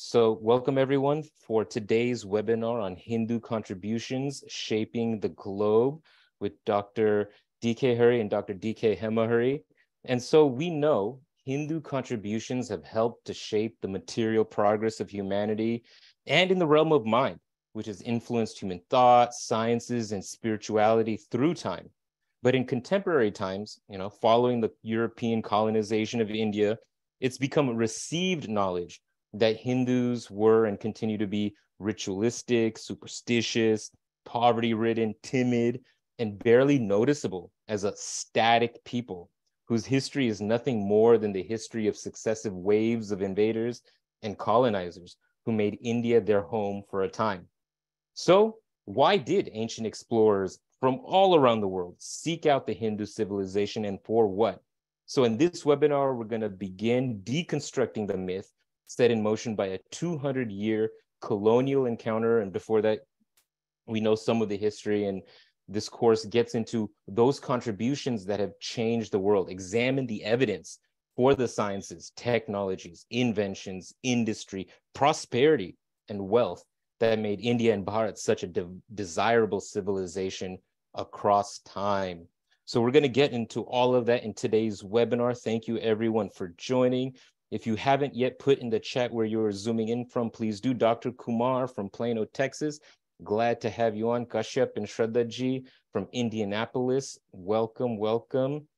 So welcome everyone for today's webinar on Hindu contributions shaping the globe with Dr. DK Hari and Dr. DK Hemahari. And so we know Hindu contributions have helped to shape the material progress of humanity and in the realm of mind, which has influenced human thought, sciences, and spirituality through time. But in contemporary times, you know, following the European colonization of India, it's become received knowledge that Hindus were and continue to be ritualistic, superstitious, poverty ridden, timid, and barely noticeable as a static people whose history is nothing more than the history of successive waves of invaders and colonizers who made India their home for a time. So, why did ancient explorers from all around the world seek out the Hindu civilization and for what? So, in this webinar, we're going to begin deconstructing the myth set in motion by a 200 year colonial encounter. And before that, we know some of the history and this course gets into those contributions that have changed the world, examine the evidence for the sciences, technologies, inventions, industry, prosperity, and wealth that made India and Bharat such a de- desirable civilization across time. So we're going to get into all of that in today's webinar. Thank you everyone for joining. If you haven't yet put in the chat where you're zooming in from, please do. Dr. Kumar from Plano, Texas. Glad to have you on. Kashyap and Shraddha from Indianapolis. Welcome, welcome.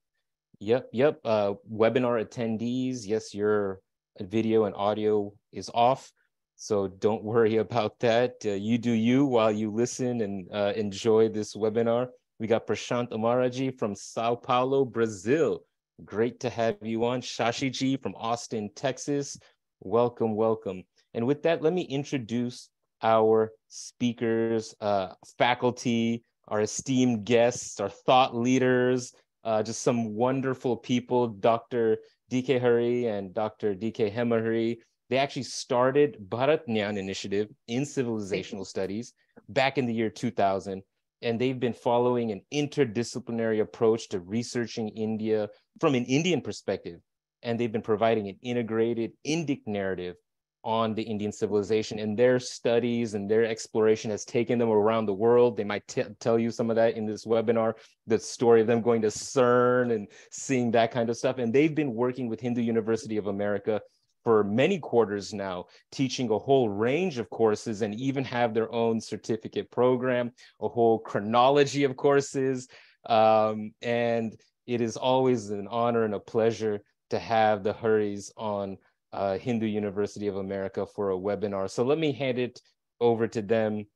Yep, yep. Uh, webinar attendees, yes, your video and audio is off. So don't worry about that. Uh, you do you while you listen and uh, enjoy this webinar. We got Prashant Amaraji from Sao Paulo, Brazil. Great to have you on. Shashiji from Austin, Texas. Welcome, welcome. And with that, let me introduce our speakers, uh, faculty, our esteemed guests, our thought leaders, uh, just some wonderful people, Dr. DK Hari and Dr. DK Hemahari. They actually started Bharat Gyan Initiative in Civilizational Studies back in the year 2000 and they've been following an interdisciplinary approach to researching India from an Indian perspective. And they've been providing an integrated Indic narrative on the Indian civilization. And their studies and their exploration has taken them around the world. They might t- tell you some of that in this webinar, the story of them going to CERN and seeing that kind of stuff. And they've been working with Hindu University of America for many quarters now, teaching a whole range of courses and even have their own certificate program, a whole chronology of courses. Um, and it is always an honor and a pleasure to have the Haris on uh, Hindu University of America for a webinar. So let me hand it over to them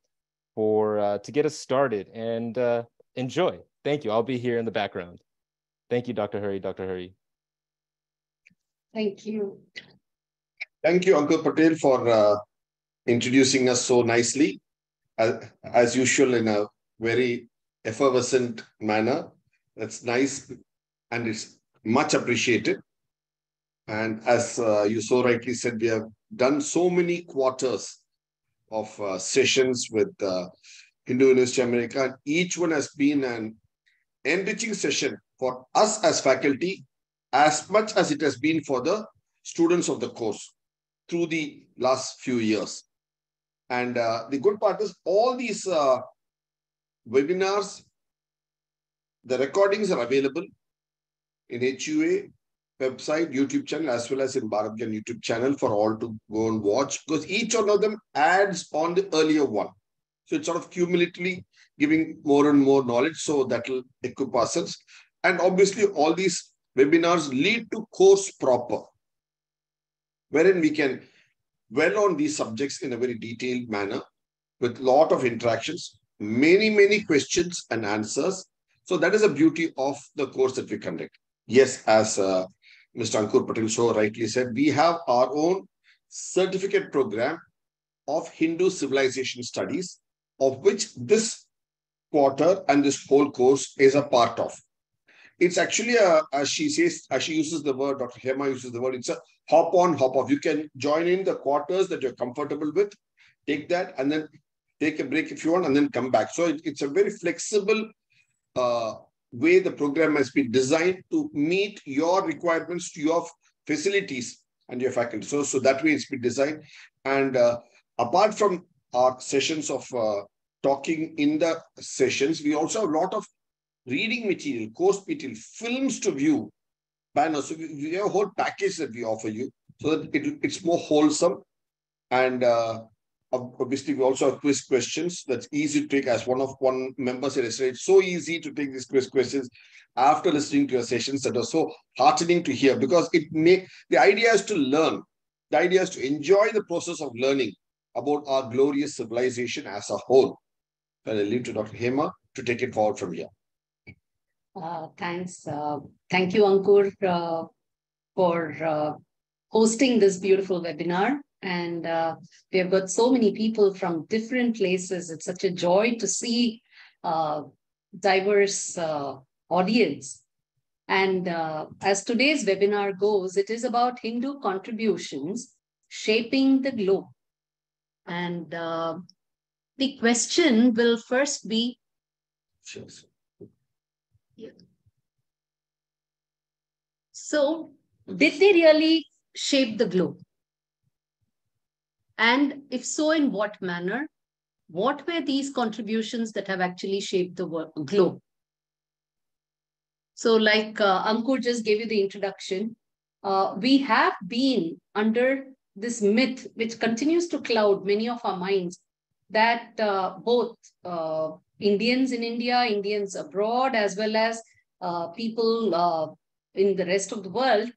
for uh, to get us started and uh, enjoy. Thank you. I'll be here in the background. Thank you, Dr. Hari, Dr. Hari. Thank you. Thank you, Ankur Patel, for uh, introducing us so nicely, as, as usual, in a very effervescent manner. That's nice and it's much appreciated. And as uh, you so rightly said, we have done so many quarters of uh, sessions with uh, Hindu University America. And each one has been an enriching session for us as faculty, as much as it has been for the students of the course through the last few years. And uh, the good part is all these uh, webinars, the recordings are available in HUA website, YouTube channel, as well as in Bharat Gyan YouTube channel for all to go and watch because each one of them adds on the earlier one. So it's sort of cumulatively giving more and more knowledge. So that will equip ourselves. And obviously, all these webinars lead to course proper wherein we can dwell on these subjects in a very detailed manner with lot of interactions, many, many questions and answers. So that is the beauty of the course that we conduct. Yes, as uh, Mr. Ankur Patel so rightly said, we have our own certificate program of Hindu civilization studies, of which this quarter and this whole course is a part of. It's actually a, as she says, as she uses the word, Dr. Hema uses the word, it's a hop on, hop off. You can join in the quarters that you're comfortable with, take that, and then take a break if you want, and then come back. So it, it's a very flexible uh, way the program has been designed to meet your requirements to your facilities and your faculty. So, so that way it's been designed. And uh, apart from our sessions of uh, talking in the sessions, we also have a lot of reading material, course material, films to view. Banners. So we, we have a whole package that we offer you so that it, it's more wholesome. And uh, obviously, we also have quiz questions that's easy to take. As one of one member said yesterday, it's so easy to take these quiz questions after listening to your sessions that are so heartening to hear because it may the idea is to learn. The idea is to enjoy the process of learning about our glorious civilization as a whole. And I leave to Dr. Hema to take it forward from here. Uh, thanks. Uh, thank you, Ankur, uh, for uh, hosting this beautiful webinar. And uh, we have got so many people from different places. It's such a joy to see diverse audience. And as today's webinar goes, it is about Hindu contributions shaping the globe. And the question will first be Sure. So, did they really shape the globe? And if so, in what manner? What were these contributions that have actually shaped the globe? So, like uh, Ankur just gave you the introduction, uh, we have been under this myth, which continues to cloud many of our minds, that uh, both uh, Indians in India, Indians abroad, as well as uh, people uh, in the rest of the world,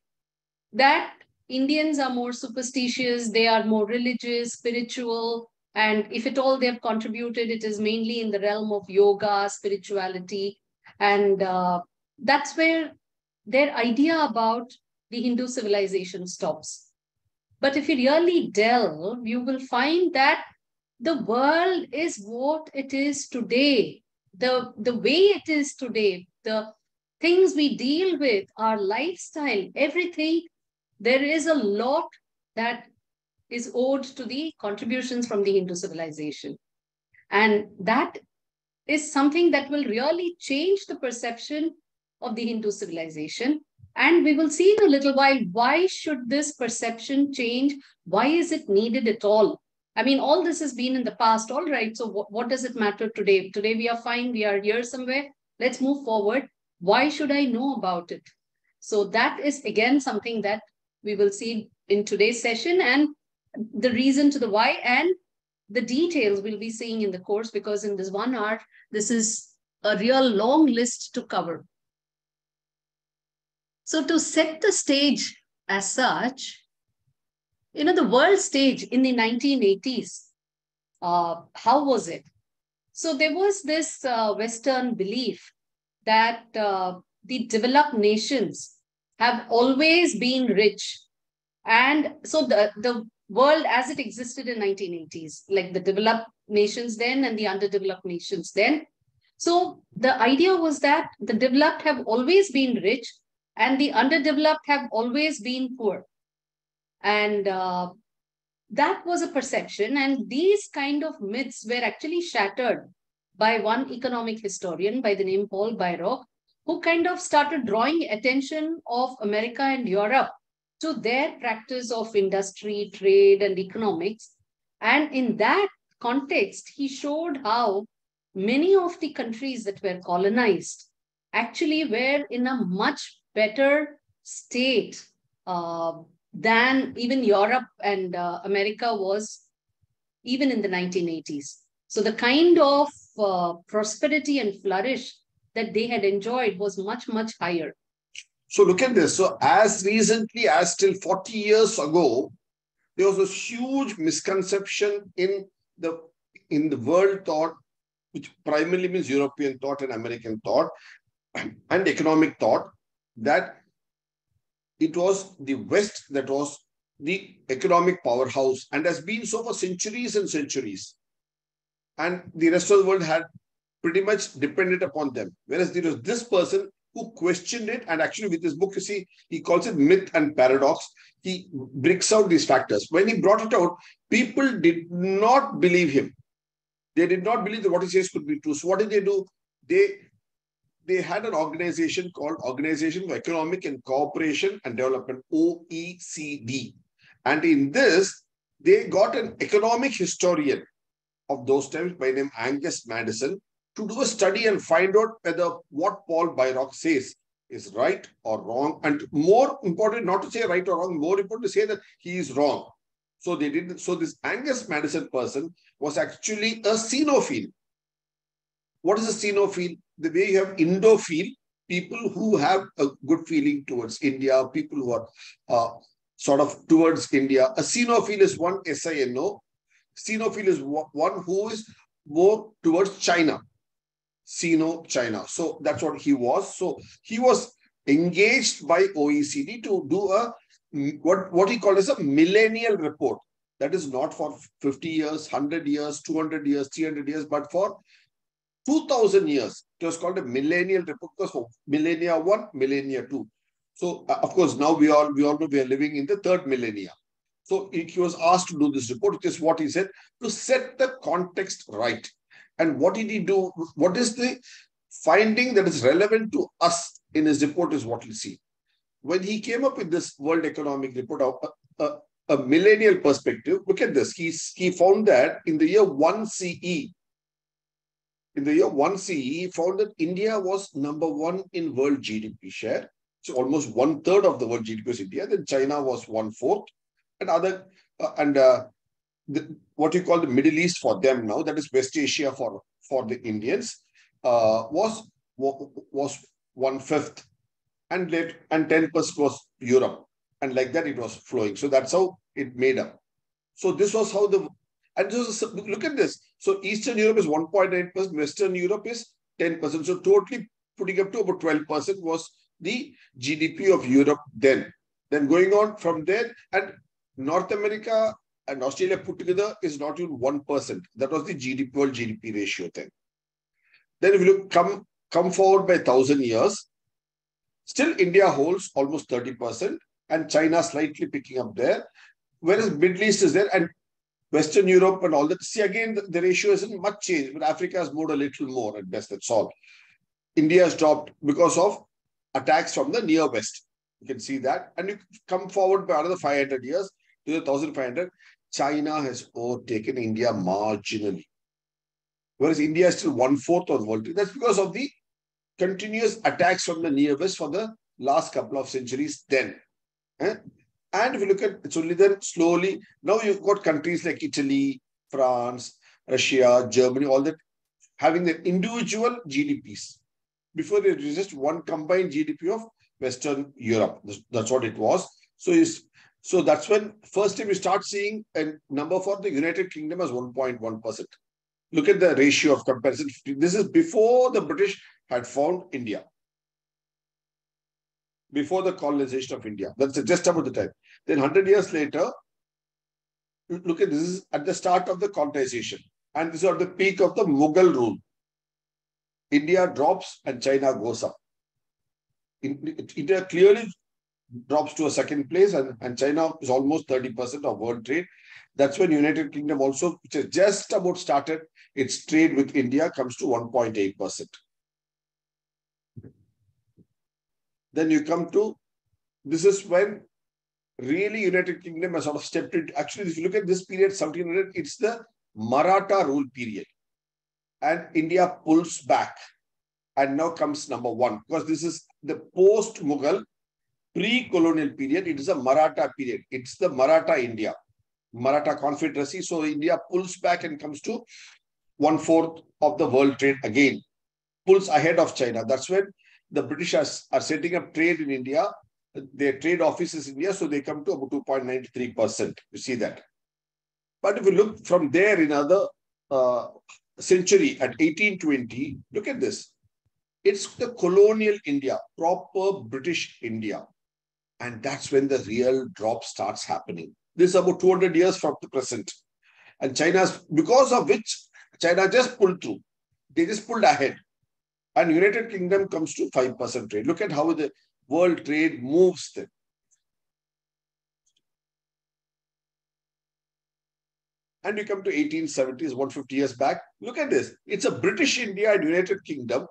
that Indians are more superstitious, they are more religious, spiritual, and if at all they have contributed, it is mainly in the realm of yoga, spirituality, and uh, that's where their idea about the Hindu civilization stops. But if you really delve, you will find that the world is what it is today. The, the way it is today, the things we deal with, our lifestyle, everything, there is a lot that is owed to the contributions from the Hindu civilization. And that is something that will really change the perception of the Hindu civilization. And we will see in a little while why should this perception change? Why is it needed at all? I mean, all this has been in the past, all right. So, what, what does it matter today? Today we are fine, we are here somewhere. Let's move forward. Why should I know about it? So, that is again something that we will see in today's session and the reason to the why and the details we'll be seeing in the course because in this one hour, this is a real long list to cover. So, to set the stage as such, you know, the world stage in the 1980s, uh, how was it? So there was this uh, Western belief that uh, the developed nations have always been rich. And so the, the world as it existed in 1980s, like the developed nations then and the underdeveloped nations then. So the idea was that the developed have always been rich and the underdeveloped have always been poor. And uh, that was a perception. And these kind of myths were actually shattered by one economic historian by the name Paul Bairoch, who kind of started drawing attention of America and Europe to their practice of industry, trade, and economics. And in that context, he showed how many of the countries that were colonized actually were in a much better state uh, than even Europe and uh, America was even in the 1980s. So the kind of uh, prosperity and flourish that they had enjoyed was much, much higher. So look at this. So as recently as till 40 years ago, there was a huge misconception in the in the world thought, which primarily means European thought and American thought and economic thought, that it was the West that was the economic powerhouse and has been so for centuries and centuries. And the rest of the world had pretty much depended upon them. Whereas there was this person who questioned it. And actually, with this book, you see, he calls it myth and paradox. He breaks out these factors. When he brought it out, people did not believe him. They did not believe that what he says could be true. So, what did they do? They they had an organization called Organization for Economic and Cooperation and Development, OECD. And in this, they got an economic historian of those times by name Angus Maddison to do a study and find out whether what Paul Bairoch says is right or wrong. And more important, not to say right or wrong, more important to say that he is wrong. So they did. So this Angus Maddison person was actually a Sinophile. What is a Sinophile? The way you have Indophile, people who have a good feeling towards India, people who are uh, sort of towards India. A Sinophile is one S-I-N-O. Sinophile is one who is more towards China. Sino China. So that's what he was. So he was engaged by OECD to do a what, what he called as a millennial report. That is not for 50 years, 100 years, 200 years, 300 years, but for 2000 years. It was called a millennial report because for millennia one, millennia two. So uh, of course, now we all we all know we are living in the third millennia. So he was asked to do this report, which is what he said, to set the context right. And what did he do? What is the finding that is relevant to us in his report is what we see. When he came up with this World Economic Report, a, a, a millennial perspective, look at this. He, he found that in the year 1 CE, in the year 1 CE, he found that India was number one in world GDP share. So almost one third of the world GDP was India. Then China was one fourth, and other uh, and uh, the, what you call the Middle East for them now, that is West Asia for, for the Indians, uh, was, was one fifth and let and 10% was Europe. And like that, it was flowing. So that's how it made up. So this was how the, and just look at this. So Eastern Europe is 1.8%, Western Europe is 10%. So totally putting up to about 12% was the GDP of Europe then. Then going on from there, and North America and Australia put together is not even 1%. That was the GDP world GDP ratio then. Then if you look, come, come forward by 1,000 years, still India holds almost 30% and China slightly picking up there, whereas Middle East is there and Western Europe and all that. See, again, the, the ratio isn't much changed, but Africa has moved a little more at best, that's all. India has dropped because of attacks from the near West. You can see that. And you come forward by another 500 years to the 1500. China has overtaken India marginally. Whereas India is still one-fourth of the world. That's because of the continuous attacks from the near west for the last couple of centuries then. Eh? And if you look at it's only then slowly, now you've got countries like Italy, France, Russia, Germany, all that having their individual GDPs. Before it was just one combined GDP of Western Europe. That's what it was. So so that's when first time we start seeing a number for the United Kingdom as 1.1%. Look at the ratio of comparison. This is before the British had found India. Before the colonization of India. That's just about the time. Then 100 years later, look at this is at the start of the colonization. And this is at the peak of the Mughal rule. India drops and China goes up. India clearly drops to a second place and, and China is almost 30% of world trade. That's when United Kingdom also, which has just about started its trade with India, comes to 1.8%. Then you come to, this is when really United Kingdom has sort of stepped in. Actually, if you look at this period, 1700, it's the Maratha rule period. And India pulls back. And now comes number one, because this is the post-Mughal pre-colonial period, it is a Maratha period. It's the Maratha India, Maratha Confederacy. So India pulls back and comes to one-fourth of the world trade again, pulls ahead of China. That's when the British are, are setting up trade in India. Their trade offices in India, so they come to about 2.93%. You see that. But if you look from there in other uh, century at 1820, look at this. It's the colonial India, proper British India. And that's when the real drop starts happening. This is about 200 years from the present. And China's, because of which China just pulled through. They just pulled ahead. And United Kingdom comes to 5% trade. Look at how the world trade moves then. And you come to 1870s, 150 years back. Look at this. It's a British India and United Kingdom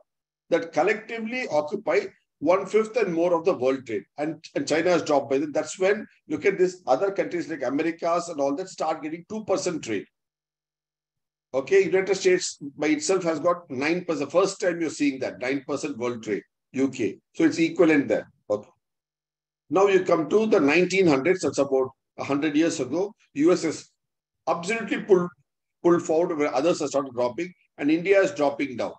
that collectively occupy one fifth and more of the world trade. And, and China has dropped by then. That's when look at this other countries like Americas and all that start getting 2% trade. Okay, United States by itself has got 9%. The first time you're seeing that 9% world trade, UK. So it's equivalent there. Okay. Now you come to the 1900s, that's about 100 years ago. US has absolutely pulled, pulled forward where others have started dropping and India is dropping down.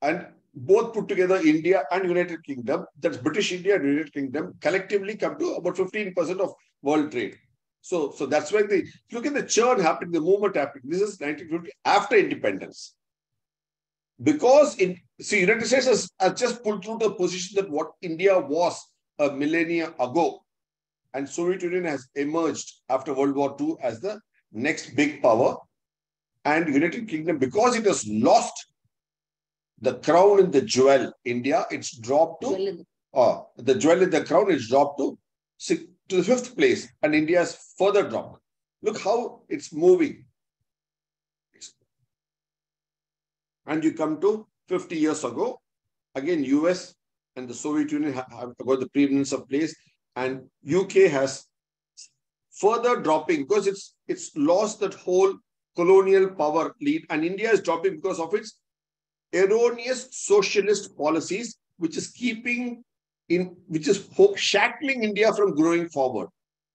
And both put together, India and United Kingdom, that's British India and United Kingdom, collectively come to about 15% of world trade. So, so that's when the look at the churn happening, the movement happening. This is 1950 after independence. Because in see, United States has, has just pulled through the position that what India was a millennia ago. And Soviet Union has emerged after World War II as the next big power. And United Kingdom, because it has lost the crown in the jewel, India, it's dropped to uh, the jewel in the crown, it's dropped to six, to the fifth place, and India's further drop. Look how it's moving. And you come to 50 years ago, again, US and the Soviet Union have got the preeminence of place, and UK has further dropping because it's it's lost that whole colonial power lead, and India is dropping because of its erroneous socialist policies, which is keeping in which is shackling India from growing forward.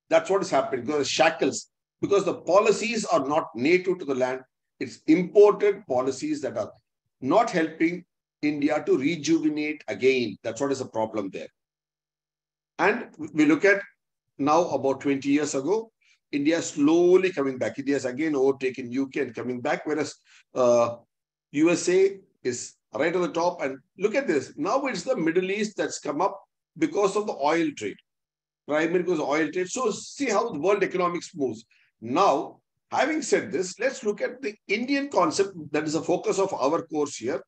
That's what is happening because shackles, because the policies are not native to the land. It's imported policies that are not helping India to rejuvenate again. That's what is the problem there. And we look at now about 20 years ago, India slowly coming back. India has again overtaken UK and coming back, whereas uh, USA is right on the top. And look at this. Now it's the Middle East that's come up because of the oil trade. Primarily because of oil trade. So see how the world economics moves. Now, having said this, let's look at the Indian concept that is the focus of our course here.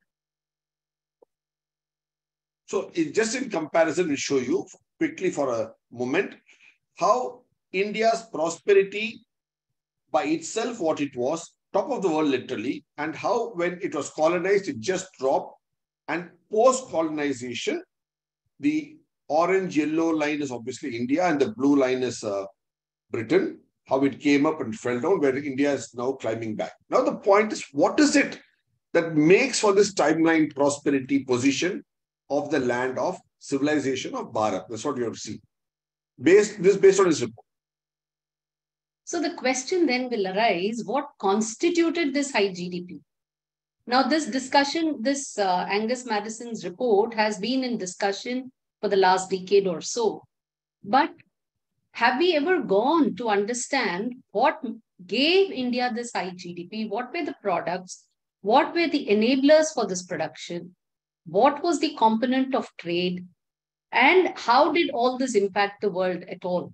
So just in comparison, we'll show you quickly for a moment how India's prosperity by itself, what it was, top of the world literally, and how when it was colonized, it just dropped. And post-colonization, the orange yellow line is obviously India and the blue line is uh, Britain, how it came up and fell down, where India is now climbing back. Now the point is, what is it that makes for this timeline prosperity position of the land of civilization of Bharat? That's what you have seen. see. Based, this based on his report. So the question then will arise, what constituted this high GDP? Now this discussion, this uh, Angus Maddison's report has been in discussion for the last decade or so. But have we ever gone to understand what gave India this high GDP? What were the products? What were the enablers for this production? What was the component of trade? And how did all this impact the world at all?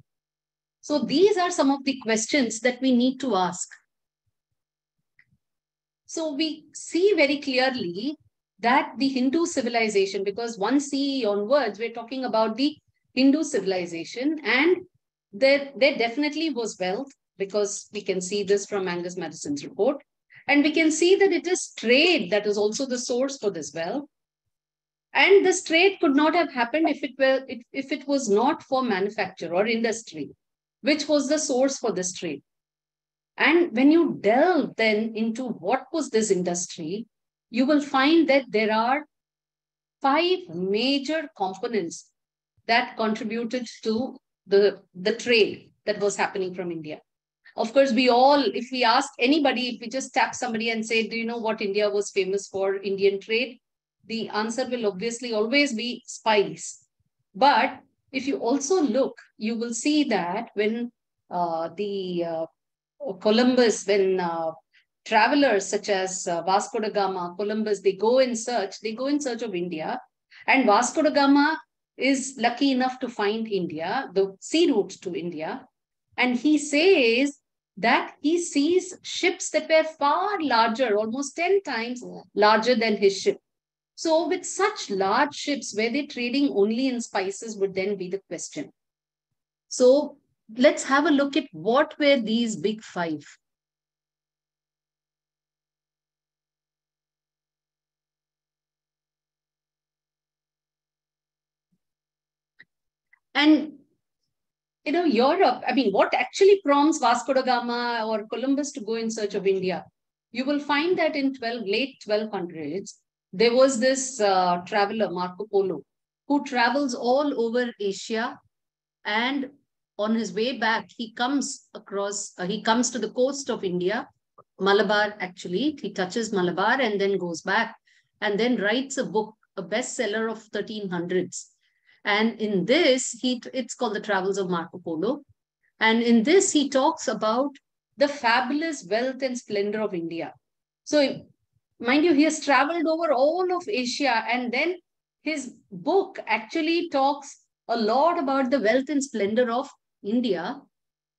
So these are some of the questions that we need to ask. So we see very clearly that the Hindu civilization, because one CE onwards, we're talking about the Hindu civilization, and there, there definitely was wealth, because we can see this from Angus Maddison's report. And we can see that it is trade that is also the source for this wealth. And this trade could not have happened if it were if, if it was not for manufacture or industry which was the source for this trade. And when you delve then into what was this industry, you will find that there are five major components that contributed to the, the trade that was happening from India. Of course, we all, if we ask anybody, if we just tap somebody and say, do you know what India was famous for, Indian trade? The answer will obviously always be spice. But if you also look, you will see that when uh, the uh, Columbus, when uh, travelers such as uh, Vasco da Gama, Columbus, they go in search, they go in search of India. And Vasco da Gama is lucky enough to find India, the sea route to India. And he says that he sees ships that were far larger, almost 10 times larger than his ship. So with such large ships, were they trading only in spices would then be the question. So let's have a look at what were these big five. And you know, Europe, I mean, what actually prompts Vasco da Gama or Columbus to go in search of India? You will find that in 12, late 1200s, there was this uh, traveler, Marco Polo, who travels all over Asia. And on his way back, he comes across, uh, he comes to the coast of India, Malabar actually. He touches Malabar and then goes back and then writes a book, a bestseller of 1300s and in this, he it's called the Travels of Marco Polo. And in this, he talks about the fabulous wealth and splendor of India. So, mind you, he has traveled over all of Asia, and then his book actually talks a lot about the wealth and splendor of India.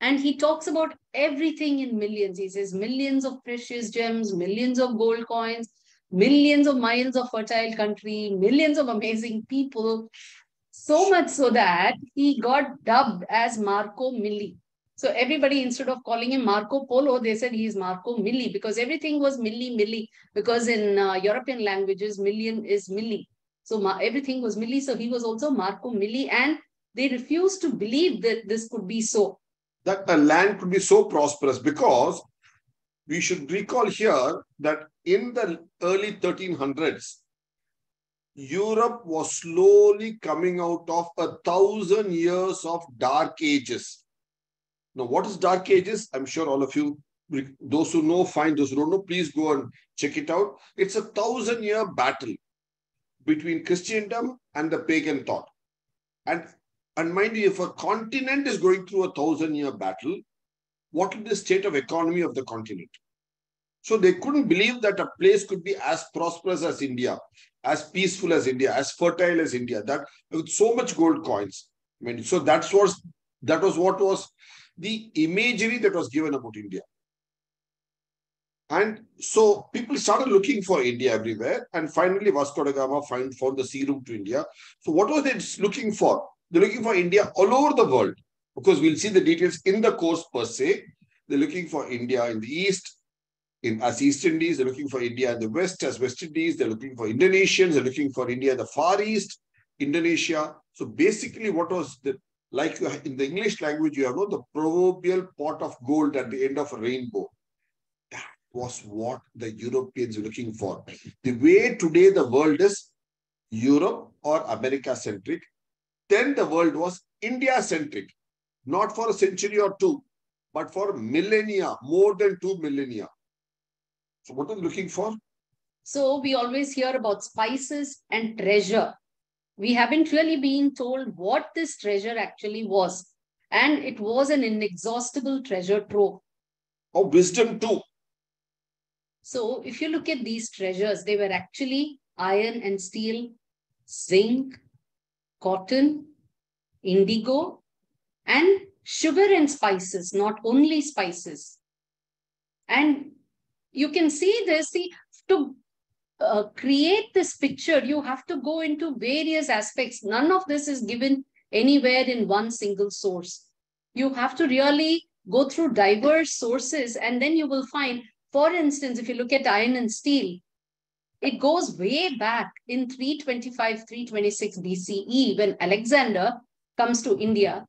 And he talks about everything in millions. He says millions of precious gems, millions of gold coins, millions of miles of fertile country, millions of amazing people. So much so that he got dubbed as Marco Milli. So everybody, instead of calling him Marco Polo, they said he's Marco Milli because everything was milli milli. Because in uh, European languages, million is milli. So everything was milli. So he was also Marco Milli, and they refused to believe that this could be so. That a land could be so prosperous because we should recall here that in the early 1300s, Europe was slowly coming out of a thousand years of dark ages. Now, what is dark ages? I'm sure all of you, those who know, find those who don't know, please go and check it out. It's a thousand year battle between Christendom and the pagan thought. And, and mind you, if a continent is going through a thousand year battle, what is the state of economy of the continent? So they couldn't believe that a place could be as prosperous as India, as peaceful as India, as fertile as India, that with so much gold coins. I mean, so that's was that was what was the imagery that was given about India. And so people started looking for India everywhere. And finally, Vasco da Gama find, found the sea route to India. So what was they looking for? They're looking for India all over the world. Because we'll see the details in the course per se. They're looking for India in the east, in as East Indies, they're looking for India in the West as West Indies, they're looking for Indonesians, they're looking for India in the Far East, Indonesia. So basically, what was the like uh, in the English language, you have the proverbial pot of gold at the end of a rainbow. That was what the Europeans were looking for. The way today the world is Europe or America centric, then the world was India centric, not for a century or two, but for millennia, more than two millennia. So what are you looking for? So we always hear about spices and treasure. We haven't really been told what this treasure actually was. And it was an inexhaustible treasure trove. Of wisdom too. So if you look at these treasures, they were actually iron and steel, zinc, cotton, indigo, and sugar and spices, not only spices. And you can see this. See, to uh, create this picture, you have to go into various aspects. None of this is given anywhere in one single source. You have to really go through diverse sources and then you will find, for instance, if you look at iron and steel, it goes way back in 325, 326 BCE when Alexander comes to India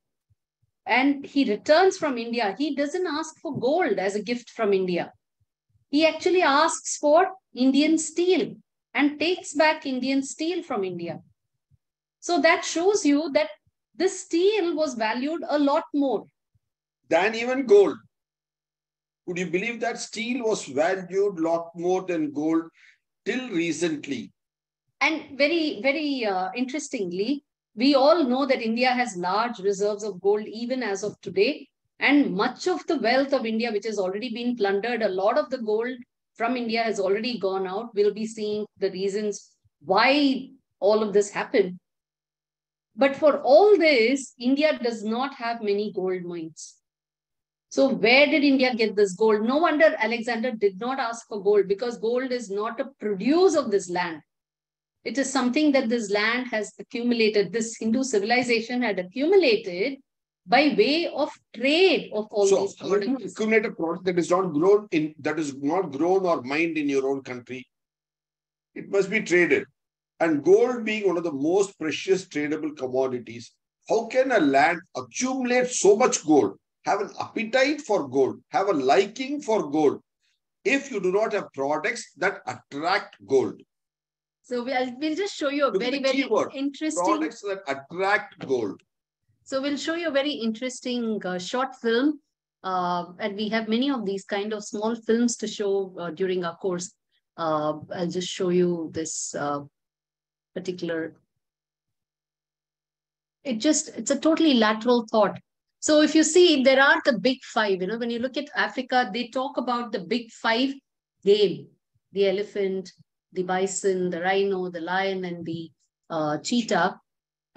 and he returns from India. He doesn't ask for gold as a gift from India he actually asks for Indian steel and takes back Indian steel from India. So that shows you that this steel was valued a lot more. Than even gold. Would you believe that steel was valued a lot more than gold till recently? And very, very uh, interestingly, we all know that India has large reserves of gold even as of today. And much of the wealth of India, which has already been plundered, a lot of the gold from India has already gone out. We'll be seeing the reasons why all of this happened. But for all this, India does not have many gold mines. So where did India get this gold? No wonder Alexander did not ask for gold because gold is not a produce of this land. It is something that this land has accumulated. This Hindu civilization had accumulated by way of trade of all so, these commodities. accumulate a product that is not grown in that is not grown or mined in your own country. It must be traded. And gold being one of the most precious tradable commodities, how can a land accumulate so much gold, have an appetite for gold, have a liking for gold, if you do not have products that attract gold? So we'll, we'll just show you a Look very, very interesting. Products that attract gold. So we'll show you a very interesting uh, short film. Uh, and we have many of these kind of small films to show uh, during our course. Uh, I'll just show you this uh, particular. It just, it's a totally lateral thought. So if you see, there are the big five, you know, when you look at Africa, they talk about the big five game, the elephant, the bison, the rhino, the lion, and the uh, cheetah.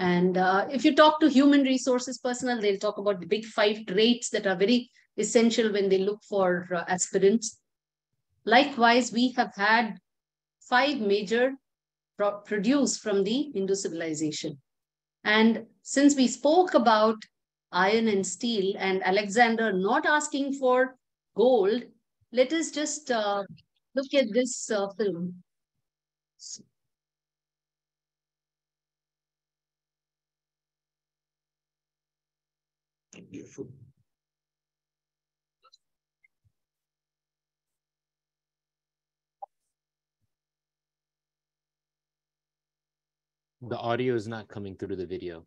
And uh, if you talk to human resources personnel, they'll talk about the big five traits that are very essential when they look for uh, aspirants. Likewise, we have had five major pro produced from the Hindu civilization. And since we spoke about iron and steel and Alexander not asking for gold, let us just uh, look at this uh, film. Beautiful. The audio is not coming through to the video.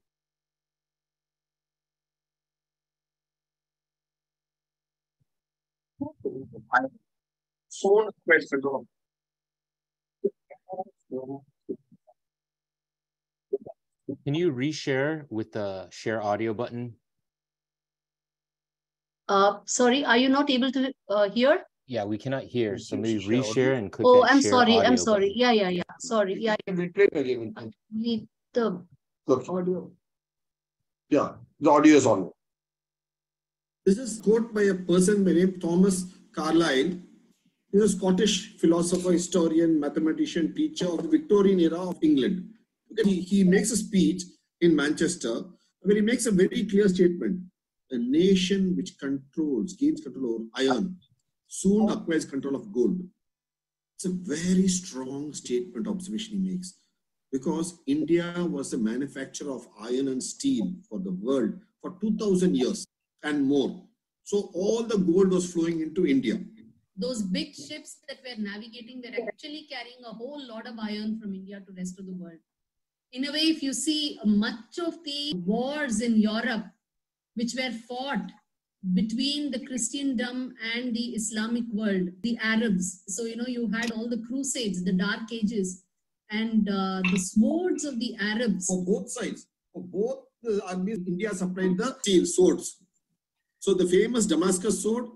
Soon question. Can you reshare with the share audio button? Uh, sorry, are you not able to uh, hear? Yeah, we cannot hear. You So can maybe share reshare and click Oh, I'm share sorry. I'm sorry. button. Yeah, yeah, yeah. Sorry. Yeah, You can replay it again. I need the Okay. audio. Yeah, the audio is on. This is quote by a person by name Thomas Carlyle. He's a Scottish philosopher, historian, mathematician, teacher of the Victorian era of England. He, he makes a speech in Manchester where he makes a very clear statement. A nation which controls, gains control over iron, soon acquires control of gold. It's a very strong statement observation he makes because India was a manufacturer of iron and steel for the world for 2000 years and more. So all the gold was flowing into India. Those big ships that were navigating were actually carrying a whole lot of iron from India to rest of the world. In a way, if you see much of the wars in Europe, which were fought between the Christendom and the Islamic world, the Arabs. So, you know, you had all the crusades, the dark ages, and uh, the swords of the Arabs. For both sides, for both the armies, India supplied the steel swords. So the famous Damascus sword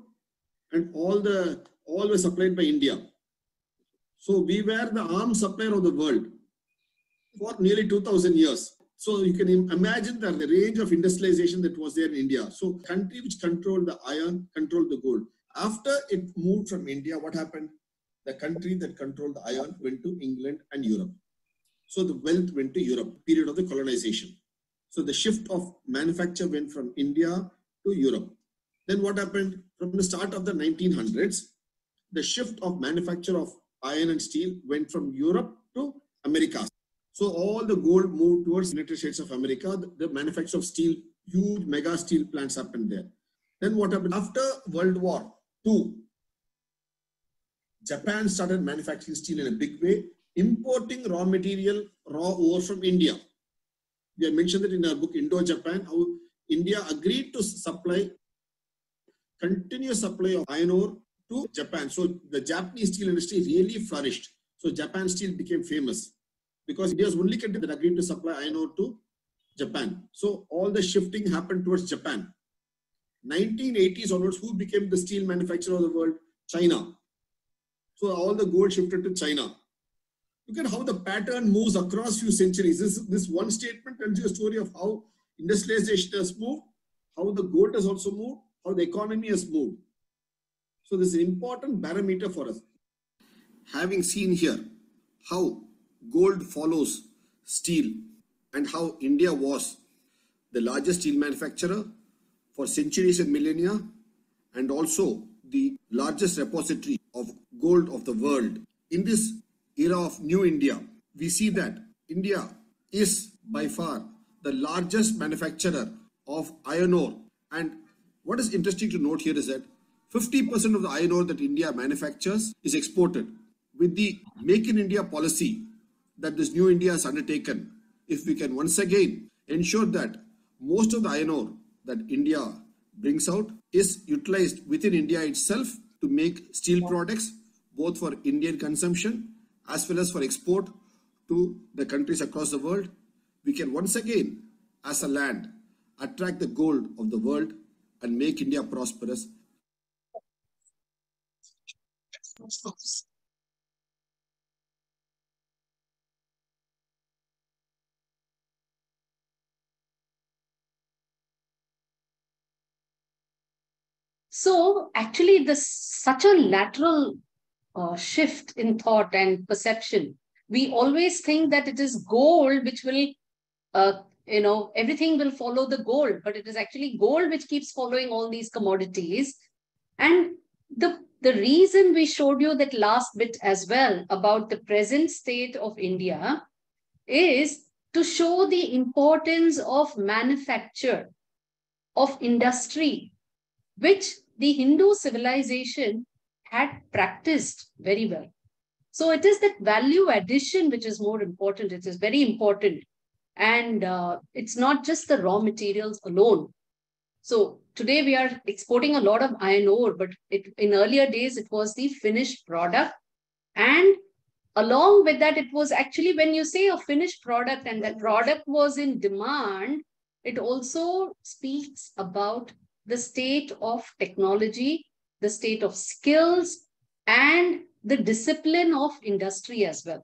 and all the all were supplied by India. So we were the arms supplier of the world for nearly 2000 years. So you can imagine the, the range of industrialization that was there in India. So country which controlled the iron, controlled the gold. After it moved from India, what happened? The country that controlled the iron went to England and Europe. So the wealth went to Europe, period of the colonization. So the shift of manufacture went from India to Europe. Then what happened? From the start of the 1900s, the shift of manufacture of iron and steel went from Europe to America. So all the gold moved towards United States of America. The, the manufacture of steel, huge mega steel plants happened there. Then what happened? After World War II, Japan started manufacturing steel in a big way, importing raw material, raw ore from India. We have mentioned that in our book Indo-Japan, how India agreed to supply continuous supply of iron ore to Japan. So the Japanese steel industry really flourished. So Japan steel became famous because India was only country that agreed to supply iron ore to Japan. So all the shifting happened towards Japan. 1980s onwards, who became the steel manufacturer of the world? China. So all the gold shifted to China. Look at how the pattern moves across few centuries. This, this one statement tells you a story of how industrialization has moved, how the gold has also moved, how the economy has moved. So this is an important barometer for us. Having seen here how gold follows steel and how India was the largest steel manufacturer for centuries and millennia and also the largest repository of gold of the world. In this era of new India, we see that India is by far the largest manufacturer of iron ore. And what is interesting to note here is that 50% of the iron ore that India manufactures is exported. With the Make in India policy that this new India has undertaken, if we can once again ensure that most of the iron ore that India brings out is utilized within India itself to make steel products, both for Indian consumption as well as for export to the countries across the world, we can once again, as a land, attract the gold of the world and make India prosperous. So actually, this such a lateral uh, shift in thought and perception. We always think that it is gold which will, uh, you know, everything will follow the gold, but it is actually gold which keeps following all these commodities. And the the reason we showed you that last bit as well about the present state of India is to show the importance of manufacture, of industry, which the Hindu civilization had practiced very well. So it is that value addition which is more important. It is very important. And uh, it's not just the raw materials alone. So today we are exporting a lot of iron ore, but it, in earlier days, it was the finished product. And along with that, it was actually when you say a finished product and that product was in demand, it also speaks about the state of technology, the state of skills, and the discipline of industry as well.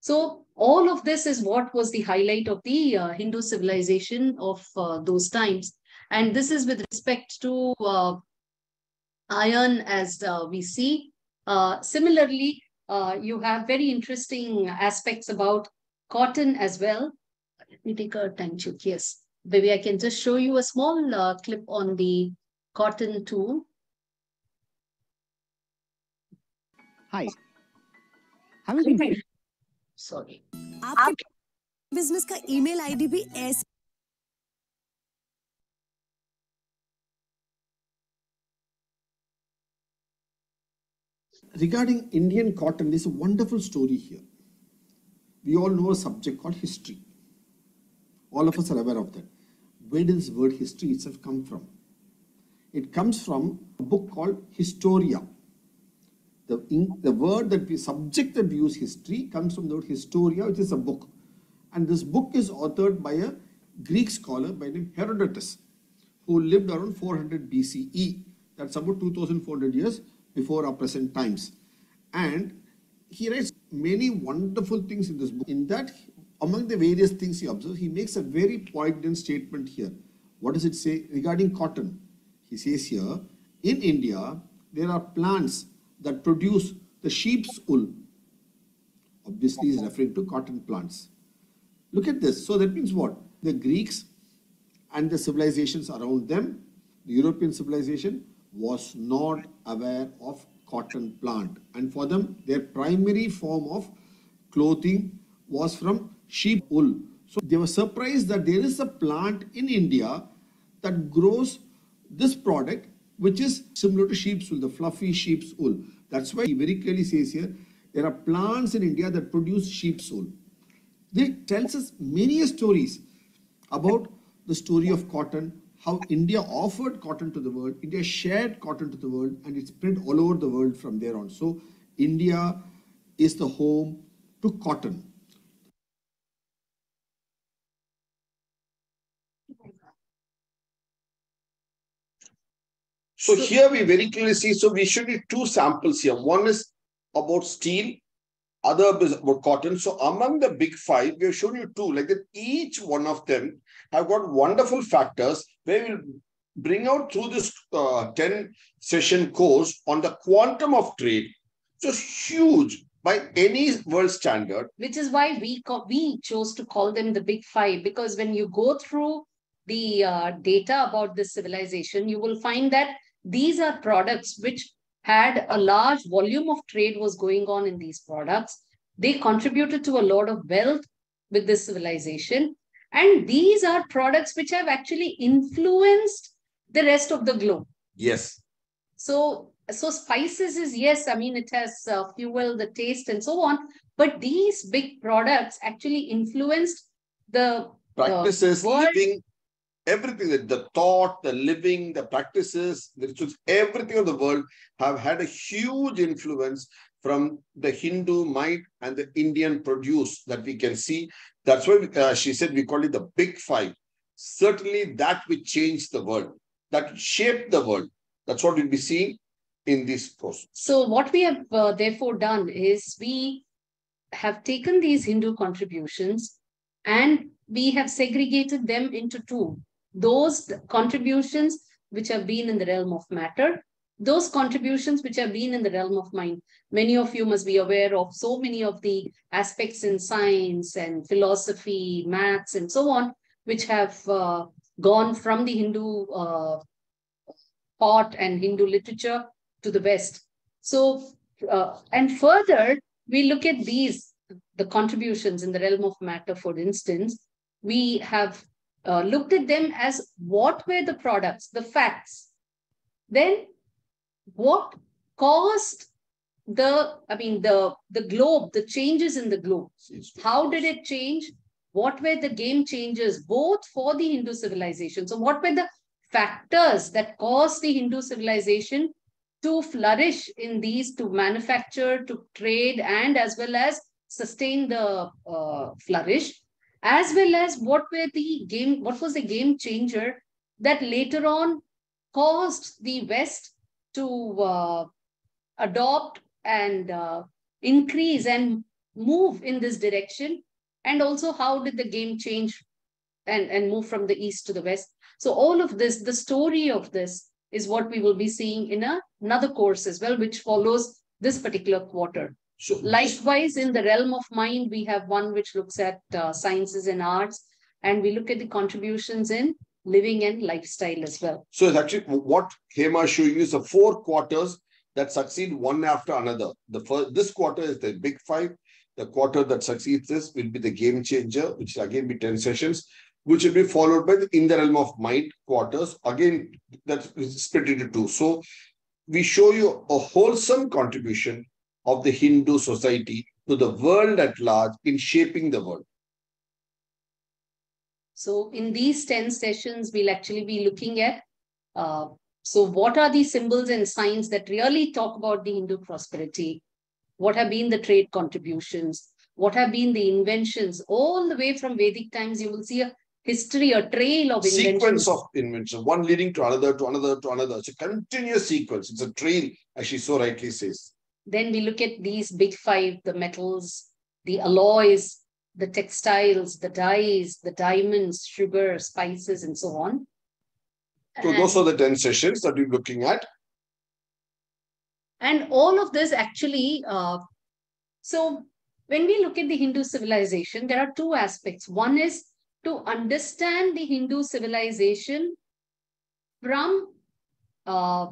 So all of this is what was the highlight of the uh, Hindu civilization of uh, those times. And this is with respect to uh, iron as uh, we see. Uh, similarly, uh, you have very interesting aspects about cotton as well. Let me take a time check. Yes maybe I can just show you a small uh, clip on the cotton tool. Hi. How is it? Sorry. आपके business का email ID भी ऐसे Regarding Indian cotton, there's a wonderful story here. We all know a subject called history. All of us are aware of that. Where does word history itself come from? It comes from a book called Historia. The, the word that we, subject that we use history comes from the word Historia, which is a book. And this book is authored by a Greek scholar by name Herodotus, who lived around 400 BCE. That's about 2400 years before our present times. And he writes many wonderful things in this book. In that, among the various things he observes, he makes a very poignant statement here. What does it say regarding cotton? He says here, in India, there are plants that produce the sheep's wool. Obviously, he's referring to cotton plants. Look at this. So that means what? The Greeks and the civilizations around them, the European civilization, was not aware of cotton plant. And for them, their primary form of clothing was from sheep wool. So they were surprised that there is a plant in India that grows this product which is similar to sheep's wool, the fluffy sheep's wool. That's why he very clearly says here, there are plants in India that produce sheep's wool. They tells us many stories about the story of cotton, how India offered cotton to the world, India shared cotton to the world, and it spread all over the world from there on. So India is the home to cotton. So here we very clearly see, so we should need two samples here. One is about steel, other is about cotton. So among the big five, we have shown you two, like that each one of them have got wonderful factors where we'll bring out through this uh, 10 session course on the quantum of trade. So huge by any world standard. Which is why we, we chose to call them the big five, because when you go through the uh, data about this civilization, you will find that these are products which had a large volume of trade was going on in these products. They contributed to a lot of wealth with this civilization. And these are products which have actually influenced the rest of the globe. Yes. So, so spices is yes, I mean, it has uh, fuel, the taste and so on. But these big products actually influenced the Practices, uh, world. living, everything, that the thought, the living, the practices, the rituals, everything of the world have had a huge influence from the Hindu mind and the Indian produce that we can see. That's why uh, she said we call it the big five. Certainly that will change the world, that shaped the world. That's what we'll be seeing in this process. So what we have uh, therefore done is we have taken these Hindu contributions and we have segregated them into two. Those contributions which have been in the realm of matter, those contributions which have been in the realm of mind. Many of you must be aware of so many of the aspects in science and philosophy, maths, and so on, which have uh, gone from the Hindu uh, and Hindu literature to the West. So, uh, and further, we look at these, the contributions in the realm of matter, for instance, we have uh, looked at them as what were the products, the facts. Then what caused the, I mean, the, the globe, the changes in the globe. How did it change? What were the game changers, both for the Hindu civilization? So, what were the factors that caused the Hindu civilization to flourish in these, to manufacture, to trade, and as well as sustain the uh, flourish? As well as what were the game, what was the game changer that later on caused the West to uh, adopt and uh, increase and move in this direction? And also how did the game change and, and move from the east to the west? So all of this the story of this is what we will be seeing in a, another course as well which follows this particular quarter So likewise in the realm of mind we have one which looks at uh, sciences and arts and we look at the contributions in living and lifestyle as well So it's actually what Hema is showing you is the four quarters that succeed one after another. The first this quarter is the big five. The quarter that succeeds this will be the game changer, which will again be 10 sessions, which will be followed by the in the realm of mind quarters. Again, that's split into two. So we show you a wholesome contribution of the Hindu society to the world at large in shaping the world. So in these 10 sessions, we'll actually be looking at, uh, so what are the symbols and signs that really talk about the Hindu prosperity? What have been the trade contributions? What have been the inventions? All the way from Vedic times, you will see a history, a trail of inventions. sequence of invention, one leading to another, to another, to another. It's a continuous sequence. It's a trail, as she so rightly says. Then we look at these big five, the metals, the alloys, the textiles, the dyes, the diamonds, sugar, spices, and so on. So those are the 10 sessions that we're looking at. And all of this actually, uh, so when we look at the Hindu civilization, there are two aspects. One is to understand the Hindu civilization from uh,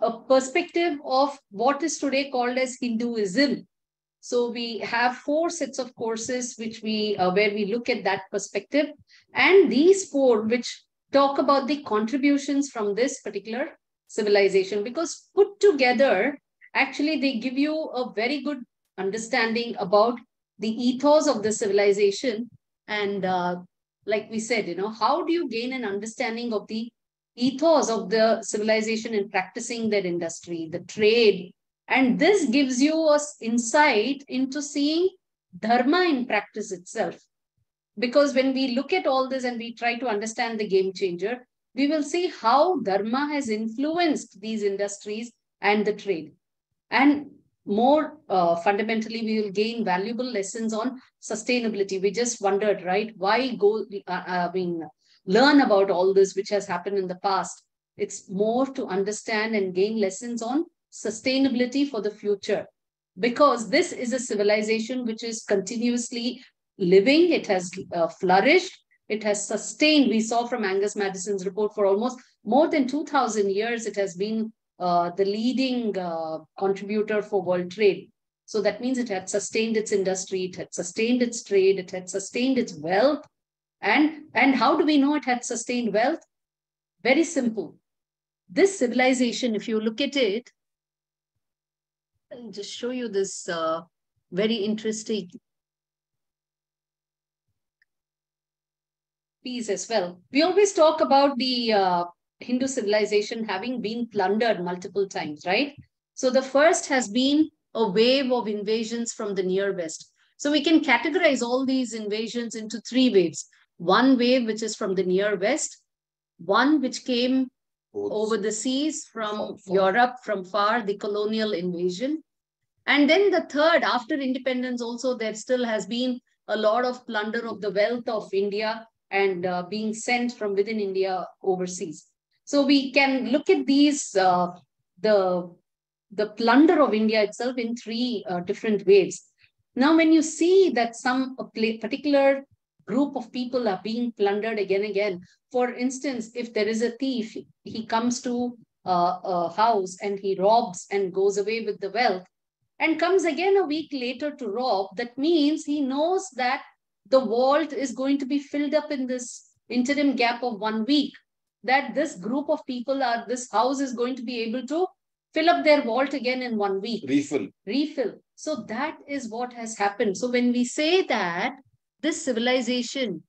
a perspective of what is today called as Hinduism. So we have four sets of courses which we uh, where we look at that perspective, and these four which talk about the contributions from this particular civilization because put together actually they give you a very good understanding about the ethos of the civilization and uh, like we said you know how do you gain an understanding of the ethos of the civilization in practicing their industry the trade. And this gives you a insight into seeing dharma in practice itself. Because when we look at all this and we try to understand the game changer we will see how dharma has influenced these industries and the trade. And more uh, fundamentally we will gain valuable lessons on sustainability. We just wondered right why go uh, i mean learn about all this which has happened in the past. It's more to understand and gain lessons on sustainability for the future. Because this is a civilization which is continuously living. It has uh, flourished. It has sustained. We saw from Angus Maddison's report for almost more than 2000 years it has been uh, the leading uh, contributor for world trade. So that means it had sustained its industry, it had sustained its trade, it had sustained its wealth, And, and how do we know it had sustained wealth? Very simple. This civilization, if you look at it, I'll just show you this uh, very interesting piece as well. We always talk about the uh, Hindu civilization having been plundered multiple times, right? So the first has been a wave of invasions from the near west. So we can categorize all these invasions into three waves. One wave, which is from the near west, one which came over the seas from Europe, from far, the colonial invasion. And then the third, after independence, also there still has been a lot of plunder of the wealth of India and uh, being sent from within India overseas. So we can look at these, uh, the, the plunder of India itself in three uh, different waves. Now, when you see that some particular group of people are being plundered again and again, for instance, if there is a thief, he comes to uh, a house and he robs and goes away with the wealth and comes again a week later to rob, that means he knows that the vault is going to be filled up in this interim gap of one week that this group of people are this house is going to be able to fill up their vault again in one week. Refill. Refill. So that is what has happened. So when we say that this civilization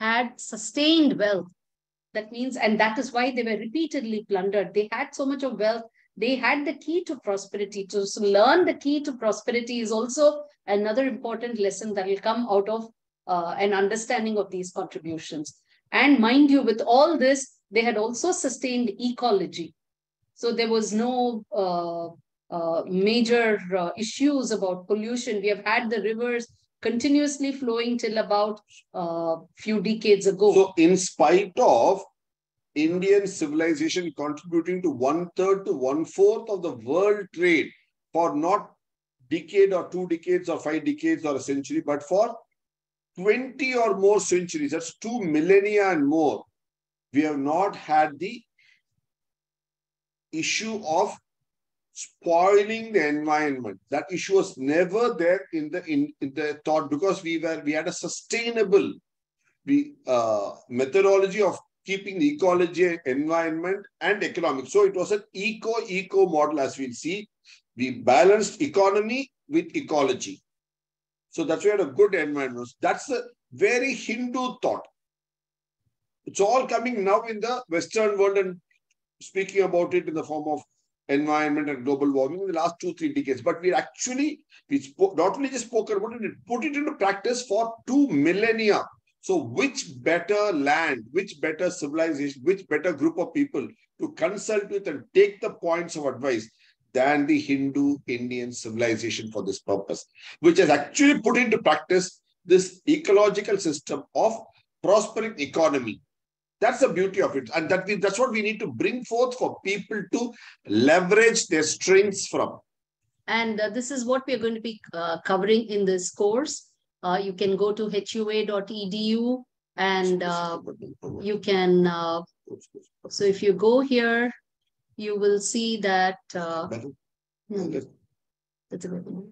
had sustained wealth that means and that is why they were repeatedly plundered they had so much of wealth they had the key to prosperity to learn the key to prosperity is also another important lesson that will come out of uh, an understanding of these contributions. And mind you, with all this, they had also sustained ecology. So there was no uh, uh, major uh, issues about pollution. We have had the rivers continuously flowing till about a uh, few decades ago. So in spite of Indian civilization contributing to one third to one fourth of the world trade for not decade or two decades or five decades or a century, but for 20 or more centuries, that's two millennia and more, we have not had the issue of spoiling the environment. That issue was never there in the in, in the thought because we were we had a sustainable we, uh, methodology of keeping the ecology, environment, and economic. So it was an eco-eco model, as we'll see. We balanced economy with ecology. So that's why a good environment. That's a very Hindu thought. It's all coming now in the Western world and speaking about it in the form of environment and global warming in the last two, three decades. But we actually, we spoke, not only just spoke about it, put it into practice for two millennia. So which better land, which better civilization, which better group of people to consult with and take the points of advice than the Hindu Indian civilization for this purpose, which has actually put into practice this ecological system of prospering economy. That's the beauty of it. And that we, that's what we need to bring forth for people to leverage their strengths from. And uh, this is what we are going to be uh, covering in this course. Uh, you can go to hua.edu and uh, you can, uh, so if you go here, you will see that. Uh, hmm, that's a good one.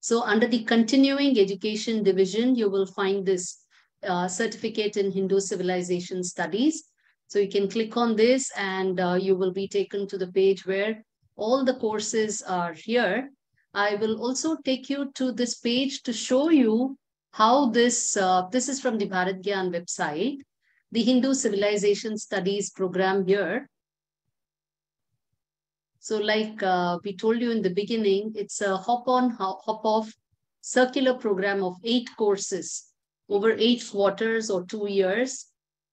So under the continuing education division, you will find this uh, certificate in Hindu civilization studies. So you can click on this and uh, you will be taken to the page where all the courses are here. I will also take you to this page to show you how this, uh, this is from the Bharat Gyan website, the Hindu civilization studies program here. So like uh, we told you in the beginning, it's a hop on, hop off circular program of eight courses over eight quarters or two years.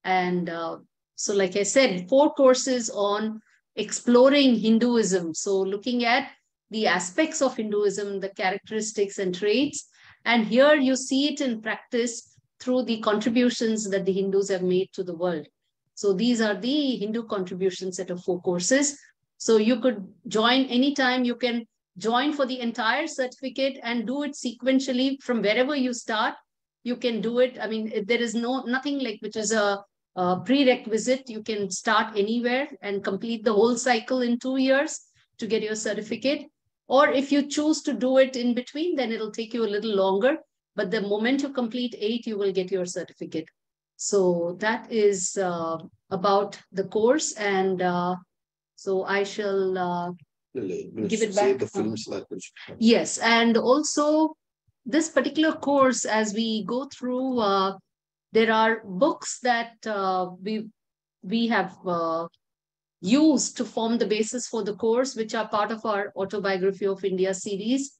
And uh, so like I said, four courses on exploring Hinduism. So looking at the aspects of Hinduism, the characteristics and traits. And here you see it in practice through the contributions that the Hindus have made to the world. So these are the Hindu contribution set of four courses. So you could join anytime. You can join for the entire certificate and do it sequentially from wherever you start. You can do it. I mean, there is no nothing like which is a, a prerequisite. You can start anywhere and complete the whole cycle in two years to get your certificate. Or if you choose to do it in between, then it'll take you a little longer. But the moment you complete eight, you will get your certificate. So that is uh, about the course. And uh, so I shall uh, Give it back. the films Yes, and also this particular course, as we go through, uh, there are books that uh, we we have uh, used to form the basis for the course, which are part of our autobiography of India series,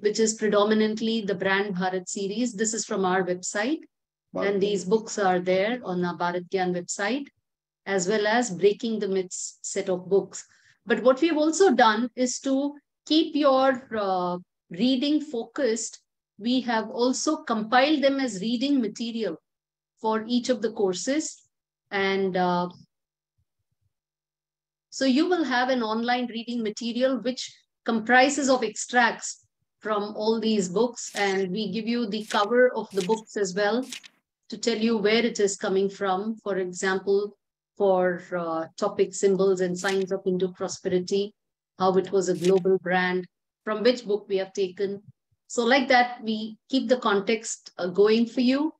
which is predominantly the Brand Bharat series. This is from our website, and these books are there on our Bharat Gyan website, as well as Breaking the Myths set of books. But what we've also done is to keep your uh, reading focused. We have also compiled them as reading material for each of the courses. And uh, so you will have an online reading material which comprises of extracts from all these books. And we give you the cover of the books as well to tell you where it is coming from. For example, for uh, topic symbols and signs of Hindu prosperity, how it was a global brand, from which book we have taken. So like that, we keep the context uh, going for you.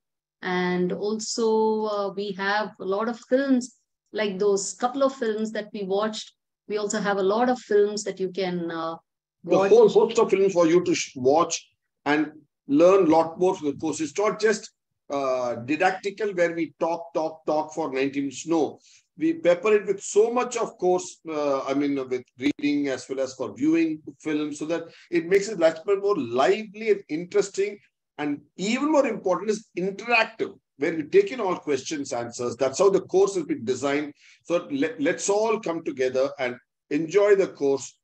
And also uh, we have a lot of films, like those couple of films that we watched. We also have a lot of films that you can uh, The watch. whole host of films for you to watch and learn a lot more from the course. It's not just uh, didactical where we talk, talk, talk for 90 minutes. No, we pepper it with so much of course, uh, I mean, with reading as well as for viewing films so that it makes it much more lively and interesting. And even more important is interactive, where we take in all questions, answers. That's how the course has been designed. So let, let's all come together and enjoy the course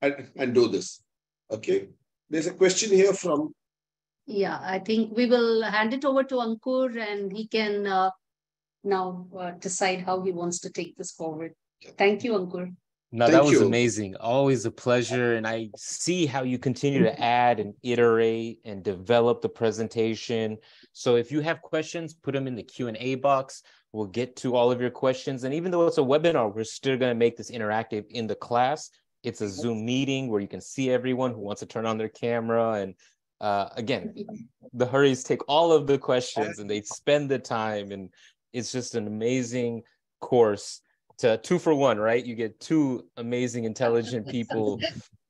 and, and do this. Okay. There's a question here from Yeah, I think we will hand it over to Ankur and he can uh, now uh, decide how he wants to take this forward. Thank you, Ankur. No, Thank that was you. amazing. Always a pleasure. And I see how you continue to add and iterate and develop the presentation. So if you have questions, put them in the Q&A box. We'll get to all of your questions. And even though it's a webinar, we're still going to make this interactive in the class. It's a Zoom meeting where you can see everyone who wants to turn on their camera. And uh, again, the Haris take all of the questions and they spend the time. And it's just an amazing course to two for one, right? You get two amazing, intelligent people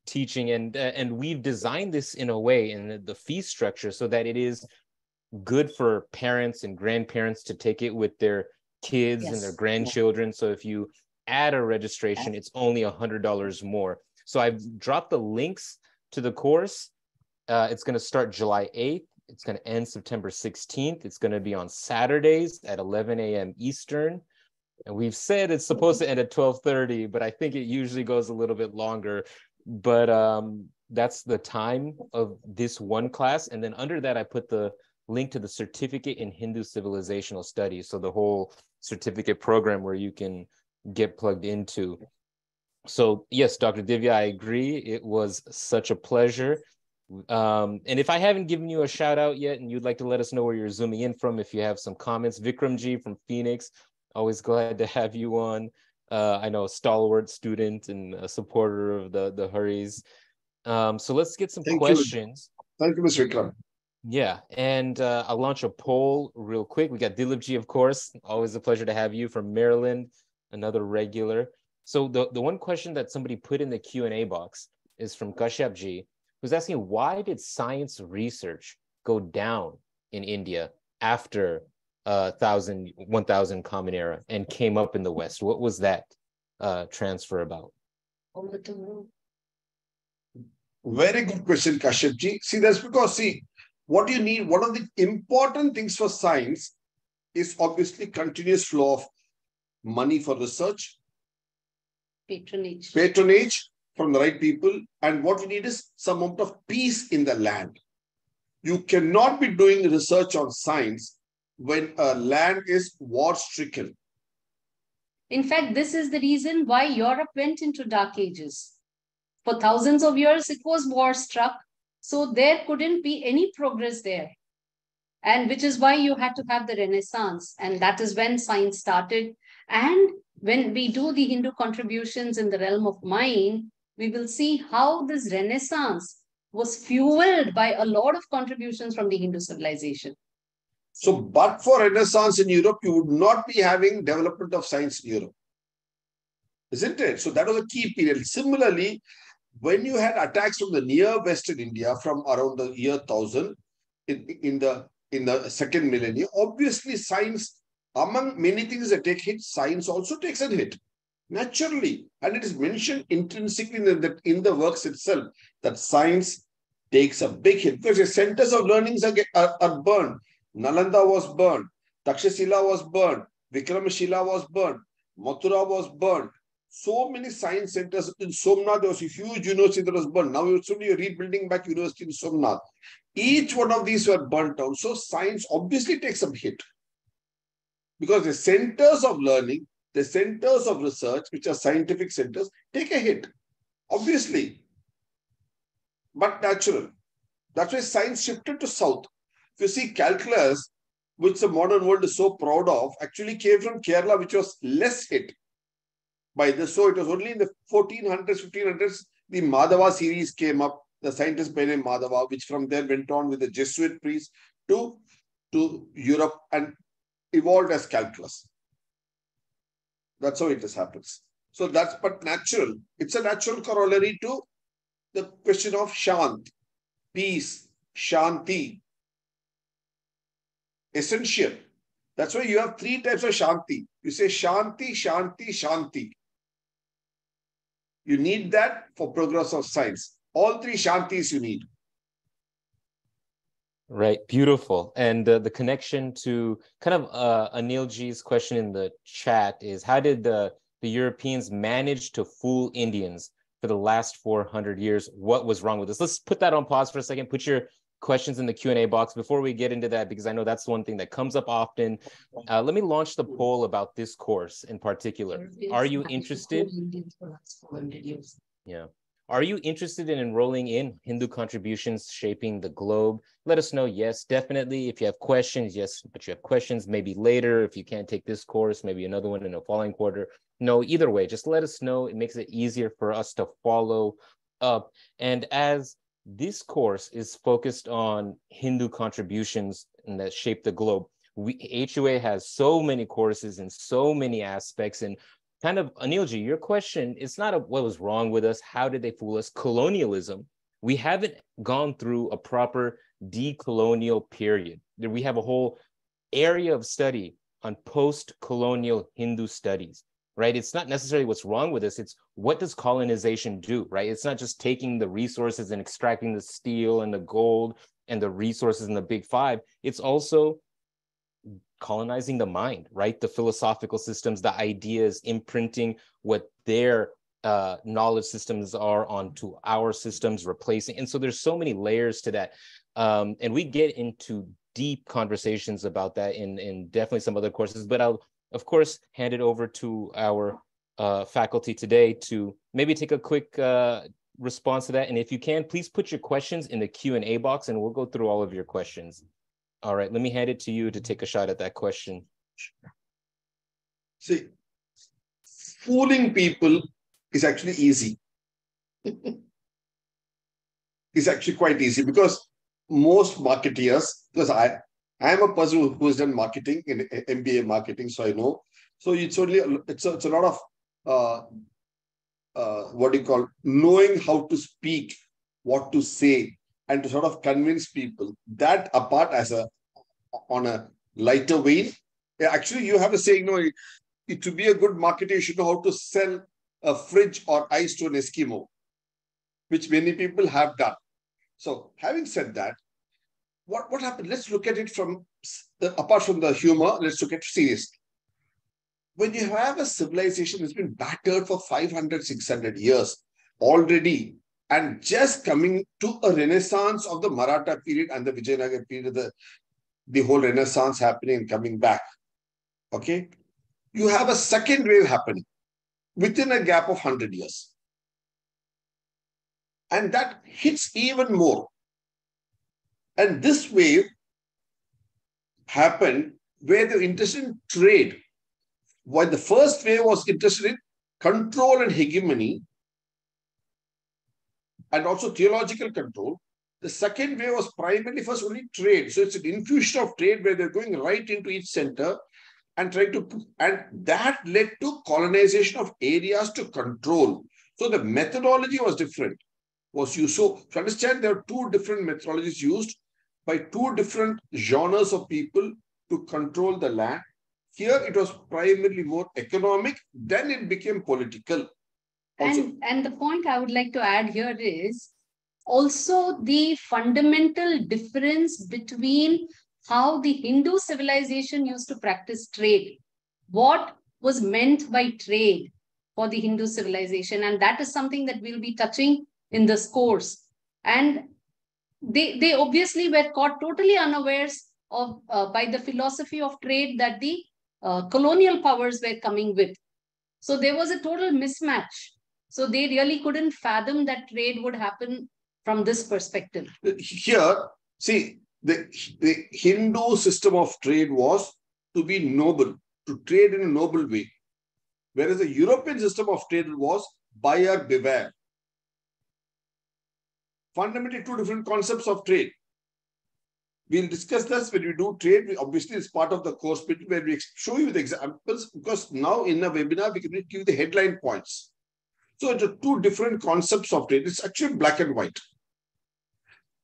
teaching, and uh, and we've designed this in a way in the, the fee structure so that it is good for parents and grandparents to take it with their kids and their Yes. grandchildren. So if you add a registration, it's only a hundred dollars more. So I've dropped the links to the course. Uh, it's going to start July 8th. It's going to end September 16th. It's going to be on Saturdays at 11 a.m. Eastern. And we've said it's supposed to end at 12:30, but I think it usually goes a little bit longer. But um, that's the time of this one class. And then under that, I put the link to the certificate in Hindu civilizational studies. So the whole certificate program where you can get plugged into. So yes, Dr. Divya, I agree. It was such a pleasure. Um, and if I haven't given you a shout out yet and you'd like to let us know where you're zooming in from, if you have some comments, Vikram G from Phoenix, always glad to have you on. Uh, I know a stalwart student and a supporter of the, the Haris. Um, so let's get some Thank you. questions. Thank you, Mr. Vikram. Yeah, and uh, I'll launch a poll real quick. We got Dilipji, of course. Always a pleasure to have you from Maryland, another regular. So the, the one question that somebody put in the Q&A box is from Kashyap Ji, who's asking, why did science research go down in India after uh, 1000, 1000 Common Era and came up in the West? What was that uh, transfer about? Over to you. Very good question, Kashyapji. See, that's because, see, what do you need, one of the important things for science is obviously continuous flow of money for research, Patronage. patronage from the right people, and what we need is some amount of peace in the land. You cannot be doing research on science when a land is war stricken. In fact, this is the reason why Europe went into dark ages. For thousands of years, it was war struck. So there couldn't be any progress there. And which is why you had to have the Renaissance. And that is when science started. And when we do the Hindu contributions in the realm of mind, we will see how this Renaissance was fueled by a lot of contributions from the Hindu civilization. So, but for Renaissance in Europe, you would not be having development of science in Europe. Isn't it? So that was a key period. Similarly, when you had attacks from the near western India from around the year 1000 in, in the in the second millennium, obviously science, among many things that take hit, science also takes a hit naturally. And it is mentioned intrinsically in the, in the works itself that science takes a big hit because the centers of learnings are, are, are burned. Nalanda was burned. Takshashila was burned. Vikramashila was burned. Mathura was burned. So many science centers in Somnath, there was a huge university that was burned. Now you're only rebuilding back university in Somnath. Each one of these were burnt down. So science obviously takes a hit. Because the centers of learning, the centers of research, which are scientific centers, take a hit. Obviously. But natural. That's why science shifted to south. If you see calculus, which the modern world is so proud of, actually came from Kerala, which was less hit by this. So it was only in the 1400s, 1500s, the Madhava series came up, the scientist by name Madhava, which from there went on with the Jesuit priests to, to Europe and evolved as calculus. That's how it just happens. So that's but natural. It's a natural corollary to the question of shant, peace, shanti. Essential. That's why you have three types of shanti. You say shanti, shanti, shanti. You need that for progress of science. All three shantis you need. Right, beautiful. And uh, the connection to kind of uh, Anil G's question in the chat is how did the, the Europeans manage to fool Indians for the last 400 years? What was wrong with this? Let's put that on pause for a second. Put your questions in the Q&A box before we get into that, because I know that's one thing that comes up often. Uh, let me launch the poll about this course in particular. Are you interested? Yeah. Are you interested in enrolling in Hindu contributions shaping the globe? Let us know. Yes, definitely. If you have questions, yes, but you have questions maybe later. If you can't take this course, maybe another one in a following quarter. No, either way, just let us know. It makes it easier for us to follow up. And as this course is focused on Hindu contributions that shape the globe. We, HUA has so many courses and so many aspects and kind of Anilji, your question, it's not a, what was wrong with us, how did they fool us? Colonialism. We haven't gone through a proper decolonial period. We have a whole area of study on post-colonial Hindu studies right? It's not necessarily what's wrong with this. It's what does colonization do, right? It's not just taking the resources and extracting the steel and the gold and the resources in the big five. It's also colonizing the mind, right? The philosophical systems, the ideas, imprinting what their uh, knowledge systems are onto our systems, replacing. And so there's so many layers to that. Um, and we get into deep conversations about that in, in definitely some other courses, but I'll of course, hand it over to our uh, faculty today to maybe take a quick uh, response to that. And if you can, please put your questions in the Q&A box and we'll go through all of your questions. All right, let me hand it to you to take a shot at that question. See, fooling people is actually easy. it's actually quite easy because most marketeers, because I, I am a person who has done marketing in MBA marketing, so I know. So it's only it's a, it's a lot of uh, uh, what do you call knowing how to speak, what to say, and to sort of convince people. That apart as a on a lighter vein, actually you have a saying, no, to be a good marketer, you should know how to sell a fridge or ice to an Eskimo, which many people have done. So having said that, what, what happened? Let's look at it from, apart from the humor, let's look at it seriously. When you have a civilization that's been battered for 500, 600 years already, and just coming to a renaissance of the Maratha period and the Vijayanagar period, the, the whole renaissance happening and coming back, okay? You have a second wave happening within a gap of 100 years. And that hits even more and this wave happened where they were interested in trade. While the first wave was interested in control and hegemony, and also theological control, The second way was primarily first only trade. So it's an infusion of trade where they're going right into each center and trying to, and that led to colonization of areas to control. So the methodology was different, was used. So to understand, there are two different methodologies used by two different genres of people to control the land. Here it was primarily more economic, then it became political. And, and the point I would like to add here is also the fundamental difference between how the Hindu civilization used to practice trade. What was meant by trade for the Hindu civilization? And that is something that we'll be touching in this course. And they, they obviously were caught totally unawares of uh, by the philosophy of trade that the uh, colonial powers were coming with. So there was a total mismatch. So they really couldn't fathom that trade would happen from this perspective. Here, see, the, the Hindu system of trade was to be noble, to trade in a noble way. Whereas the European system of trade was buyer beware. Fundamentally, two different concepts of trade. We'll discuss this when we do trade. We, obviously, it's part of the course where we show you the examples because now in a webinar, we can give the headline points. So it's two different concepts of trade. It's actually black and white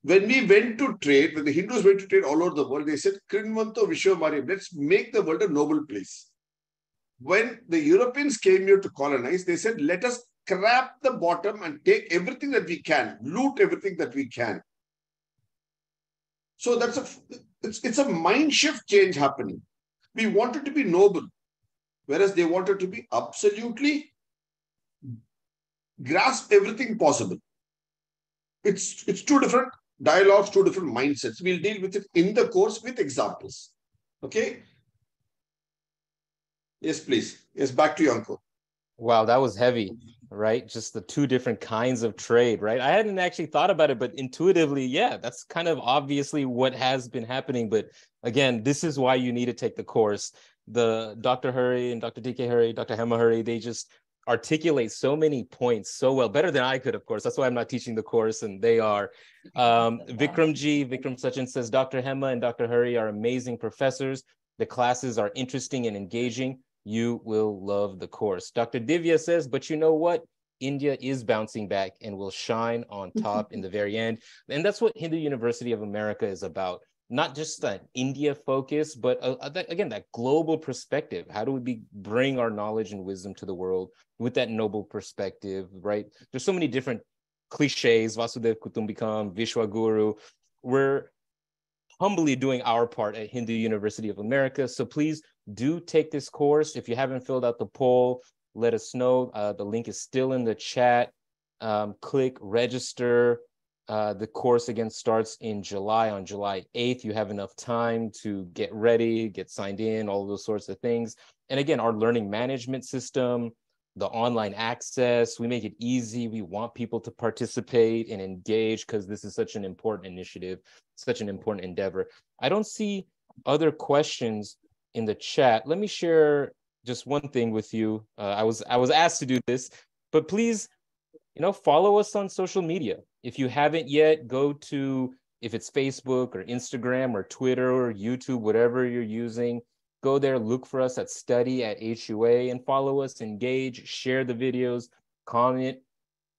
when we went to trade, when the Hindus went to trade all over the world, they said, Krinvanto Vishwamaryam, let's make the world a noble place. When the Europeans came here to colonize, they said, let us crap the bottom and take everything that we can, loot everything that we can. So that's a it's, it's a mind shift change happening. We wanted to be noble, whereas they wanted to be absolutely grasp everything possible. It's it's two different dialogues, two different mindsets. We'll deal with it in the course with examples. Okay. Yes, please. Yes, back to you, Ankur. Wow, that was heavy, right? Just the two different kinds of trade, right? I hadn't actually thought about it, but intuitively, yeah, that's kind of obviously what has been happening. But again, this is why you need to take the course. The Dr. Hari and Dr. DK Hari, Dr. Hema Hari, they just articulate so many points so well, better than I could, of course. That's why I'm not teaching the course, and they are. Um, Vikram G, Vikram Sachin says Dr. Hema and Dr. Hari are amazing professors. The classes are interesting and engaging. You will love the course. Dr. Divya says, but you know what? India is bouncing back and will shine on top in the very end. And that's what Hindu University of America is about not just an India focus, but uh, uh again, that global perspective. How do we be, bring our knowledge and wisdom to the world with that noble perspective, right? There's so many different cliches, Vasudev Kutumbikam, Vishwaguru. We're humbly doing our part at Hindu University of America. So please do take this course. If you haven't filled out the poll, let us know. Uh, the link is still in the chat. Um, click register uh, the course again starts in July. On July 8th, you have enough time to get ready, get signed in, all those sorts of things. And again, our learning management system, the online access, we make it easy. We want people to participate and engage because this is such an important initiative, such an important endeavor. I don't see other questions in the chat. Let me share just one thing with you. Uh, I was I was asked to do this, but please, you know, follow us on social media if you haven't yet, go to if it's Facebook or Instagram or Twitter or YouTube, whatever you're using, go there, look for us at study at HUA and follow us, engage, share the videos, comment,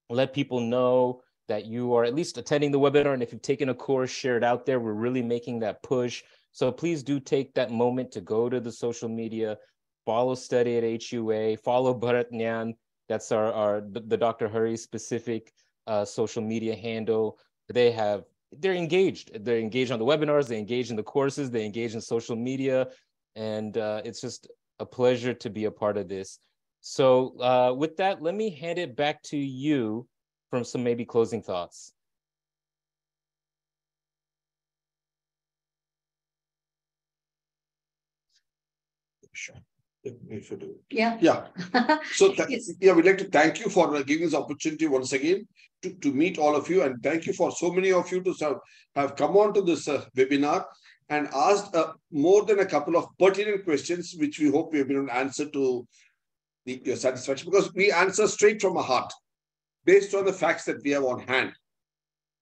let people know that you are at least attending the webinar. And if you've taken a course, share it out there. We're really making that push. So please do take that moment to go to the social media, follow study at HUA, follow Bharat Gyan. That's our, our the, Dr. Hari specific uh, social media handle. They have they're engaged. They're engaged on the webinars. They engage in the courses. They engage in social media, and uh, it's just a pleasure to be a part of this. So uh, with that, let me hand it back to you from some maybe closing thoughts. Sure. Yeah. Yeah. So yes. yeah, we'd like to thank you for giving this opportunity once again to, to meet all of you. And thank you for so many of you to have, have come on to this uh, webinar and asked uh, more than a couple of pertinent questions, which we hope we have been able to answer to the, your satisfaction because we answer straight from our heart based on the facts that we have on hand.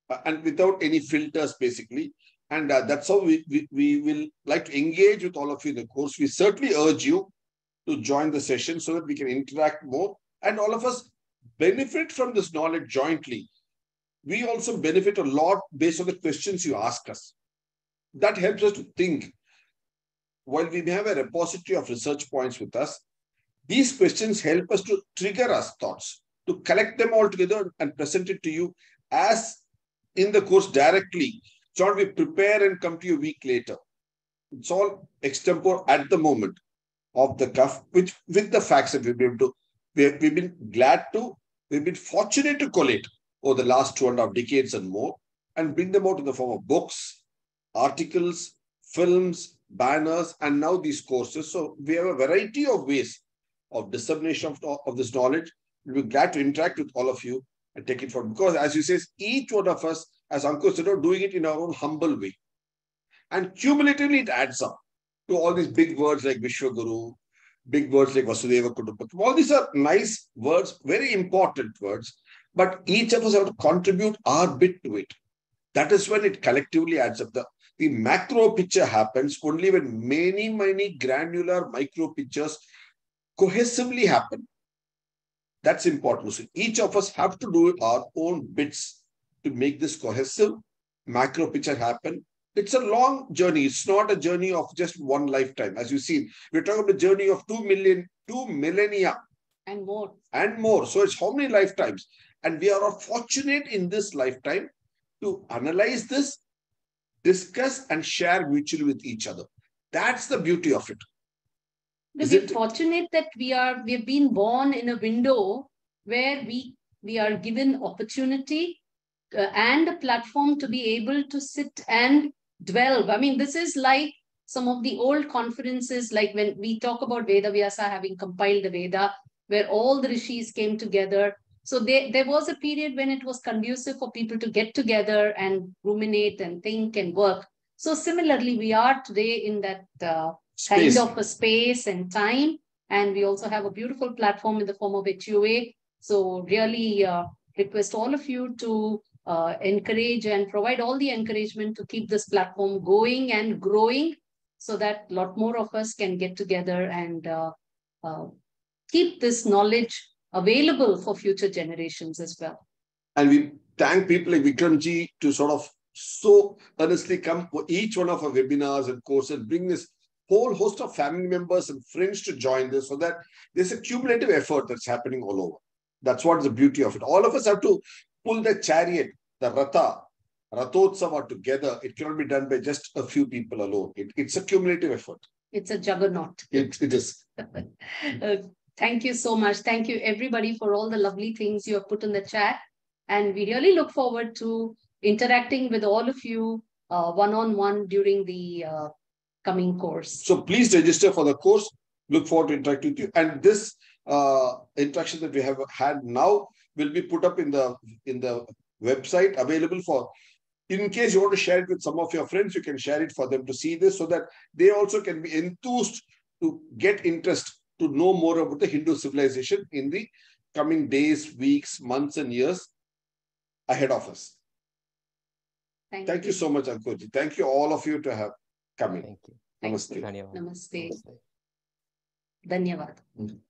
uh, and without any filters, basically. And uh, that's how we, we, we will like to engage with all of you in the course. We certainly urge you to join the session so that we can interact more and all of us benefit from this knowledge jointly. We also benefit a lot based on the questions you ask us. That helps us to think. While we may have a repository of research points with us, these questions help us to trigger us thoughts, to collect them all together and present it to you as in the course directly. Not we prepare and come to you a week later. It's all extempore at the moment of the cuff, which with the facts that we've been able to, we have, we've been glad to, we've been fortunate to collate over the last two and a half decades and more, and bring them out in the form of books, articles, films, banners, and now these courses. So we have a variety of ways of dissemination of, of this knowledge. We'll be glad to interact with all of you and take it forward. Because as you say, each one of us, as Ankur said, are doing it in our own humble way. And cumulatively, it adds up to all these big words like Vishwaguru, big words like Vasudhaiva Kutumbakam. All these are nice words, very important words, but each of us have to contribute our bit to it. That is when it collectively adds up. The, the macro picture happens only when many, many granular micro pictures cohesively happen. That's important. So each of us have to do our own bits to make this cohesive macro picture happen. It's a long journey. It's not a journey of just one lifetime. As you see, we're talking about a journey of two million, two millennia. And more. And more. So it's how many lifetimes? And we are fortunate in this lifetime to analyze this, discuss, and share mutually with each other. That's the beauty of it. Is it. Fortunate that we are we've been born in a window where we we are given opportunity uh, and a platform to be able to sit and dwell. I mean, this is like some of the old conferences, like when we talk about Veda Vyasa having compiled the Veda, where all the rishis came together. So they, there was a period when it was conducive for people to get together and ruminate and think and work. So similarly, we are today in that uh, kind of a space and time. And we also have a beautiful platform in the form of HUA. So really uh, request all of you to uh, encourage and provide all the encouragement to keep this platform going and growing so that a lot more of us can get together and uh, uh, keep this knowledge available for future generations as well. And we thank people like Vikramji to sort of so earnestly come for each one of our webinars and courses, bring this whole host of family members and friends to join this so that there's a cumulative effort that's happening all over. That's what is the beauty of it. All of us have to pull the chariot, the Ratha, Rathotsava together. It cannot be done by just a few people alone. It, it's a cumulative effort. It's a juggernaut. It, it is. uh, thank you so much. Thank you, everybody, for all the lovely things you have put in the chat. And we really look forward to interacting with all of you one on one during the uh, coming course. So please register for the course. Look forward to interacting with you. And this uh, interaction that we have had now will be put up in the in the website available for in case you want to share it with some of your friends you can share it for them to see this so that they also can be enthused to get interest to know more about the hindu civilization in the coming days weeks months and years ahead of us thank, thank you. you. so much ankuji thank you all of you to have come in thank you namaste thank you. namaste, namaste. dhanyawad mm -hmm.